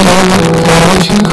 Gracias.